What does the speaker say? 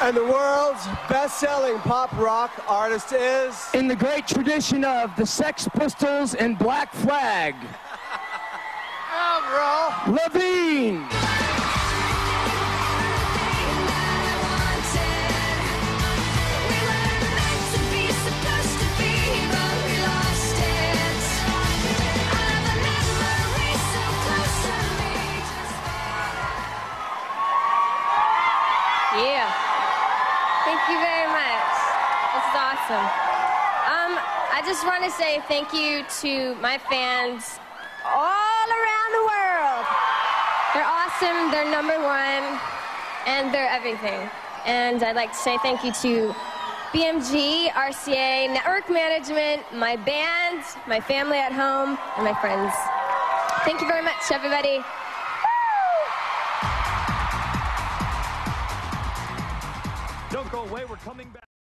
And the world's best-selling pop rock artist is... In the great tradition of the Sex Pistols and Black Flag. oh, bro. Lavigne. Yeah. Thank you very much. This is awesome. Um, I just want to say thank you to my fans all around the world. They're awesome, they're number one, and they're everything. And I'd like to say thank you to BMG, RCA, Network Management, my band, my family at home, and my friends. Thank you very much, everybody. Don't go away. We're coming back.